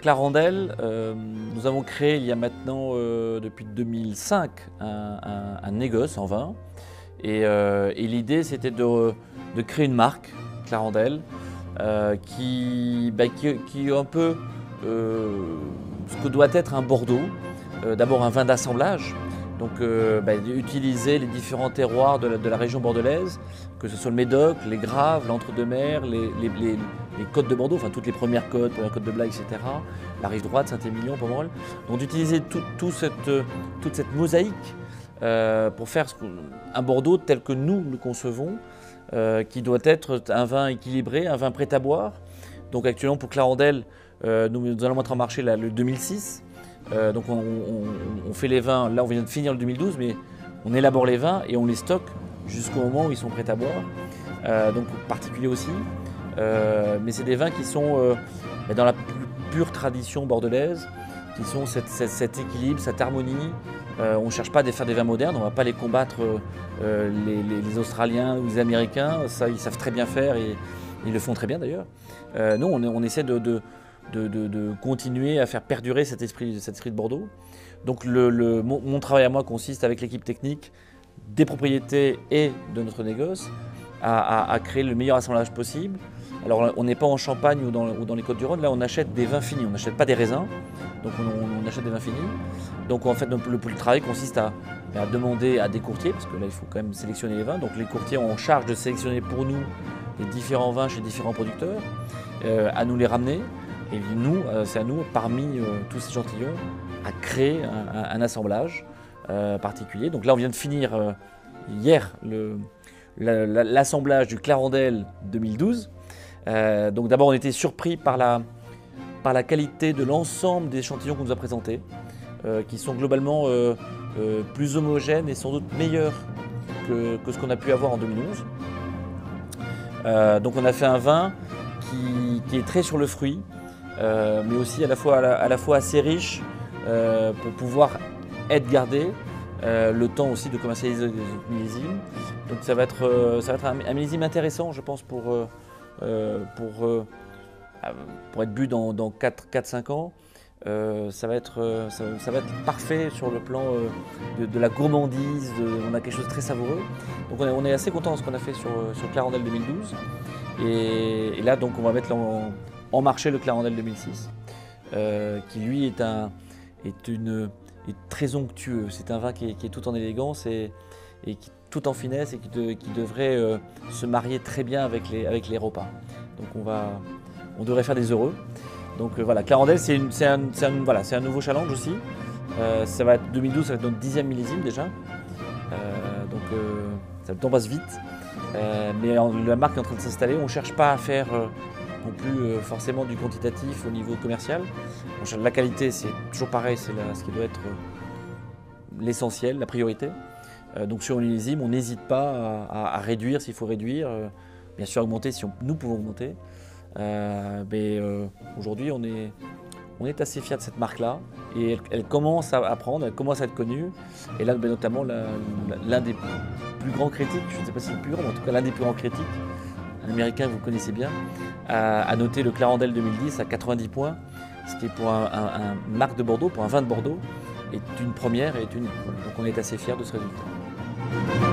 Clarendel, nous avons créé il y a maintenant, depuis 2005, un, négoce en vin. Et, l'idée, c'était de, créer une marque, Clarendel, qui, bah, qui, est un peu ce que doit être un Bordeaux. D'abord un vin d'assemblage, donc euh, bah, utiliser les différents terroirs de la, région bordelaise, que ce soit le Médoc, les Graves, l'Entre-deux-Mers, les, côtes de Bordeaux, enfin toutes les premières côtes, première côte de Blaye, etc. La rive droite, Saint-Émilion, Pomerol. Donc d'utiliser toute cette mosaïque euh, pour faire un Bordeaux tel que nous le concevons, euh, qui doit être un vin équilibré, un vin prêt à boire. Donc actuellement pour Clarendel, nous, allons mettre en marché le 2006. Euh, donc on, fait les vins, là on vient de finir le 2012, mais on élabore les vins et on les stocke jusqu'au moment où ils sont prêts à boire. Euh, donc particulier aussi. Euh, mais c'est des vins qui sont dans la pure tradition bordelaise, qui sont cet équilibre, cette harmonie. on ne cherche pas à faire des vins modernes, on ne va pas les combattre les, Australiens ou les Américains, ça ils savent très bien faire et ils le font très bien d'ailleurs. nous on, essaie de continuer à faire perdurer cet esprit, de Bordeaux. Donc le, mon, travail à moi consiste avec l'équipe technique des propriétés et de notre négoce à, créer le meilleur assemblage possible. Alors on n'est pas en Champagne ou dans, les Côtes-du-Rhône, là on achète des vins finis, on n'achète pas des raisins, donc on, achète des vins finis. Donc en fait le, le travail consiste à, demander à des courtiers, parce que là il faut quand même sélectionner les vins, donc les courtiers ont en charge de sélectionner pour nous les différents vins chez différents producteurs, euh, à nous les ramener, et nous, euh, c'est à nous, parmi euh, tous ces échantillons, à créer un, assemblage particulier. Donc là, on vient de finir hier l'assemblage du Clarendel 2012. donc d'abord, on était surpris par la, par la qualité de l'ensemble des échantillons qu'on nous a présentés, qui sont globalement plus homogènes et sans doute meilleurs que, ce qu'on a pu avoir en 2011. donc on a fait un vin qui, est très sur le fruit, euh, mais aussi à la fois, à la, fois assez riche euh, pour pouvoir être gardé. Euh, le temps aussi de commercialiser des millésimes. Donc ça va être, ça va être un, millésime intéressant, je pense, pour, pour, pour être bu dans, dans 4-5 ans. ça, va être, ça, va être parfait sur le plan de, la gourmandise, on a quelque chose de très savoureux. Donc on est, assez content de ce qu'on a fait sur, sur Clarendel 2012. Et, là, donc, on va mettre en, marché le Clarendel 2006, euh, qui lui est, un, est, une, est très onctueux. C'est un vin qui est, tout en élégance et, et qui, tout en finesse et qui, devrait euh, se marier très bien avec les, repas. Donc on, va, on devrait faire des heureux. Donc euh, voilà, Clarendel, c'est un, un, nouveau challenge aussi. ça va être 2012, ça va être notre dixième millésime déjà. donc ça, le temps passe vite. mais la marque est en train de s'installer. On ne cherche pas à faire non plus euh, forcément du quantitatif au niveau commercial. La qualité, c'est toujours pareil, c'est ce qui doit être euh, l'essentiel, la priorité. Euh, donc sur une millésime, on n'hésite pas à, réduire s'il faut réduire, bien sûr augmenter si nous pouvons augmenter. mais aujourd'hui, on est, assez fiers de cette marque-là et elle, commence à prendre, elle commence à être connue. Et là, ben, notamment, l'un des plus grands critiques, je ne sais pas si le plus grand, mais en tout cas l'un des plus grands critiques, un américain que vous connaissez bien, a, noté le Clarendel 2010 à 90 points, ce qui est pour un, marque de Bordeaux, pour un vin de Bordeaux, est une première et est unique. Donc on est assez fiers de ce résultat. Thank you.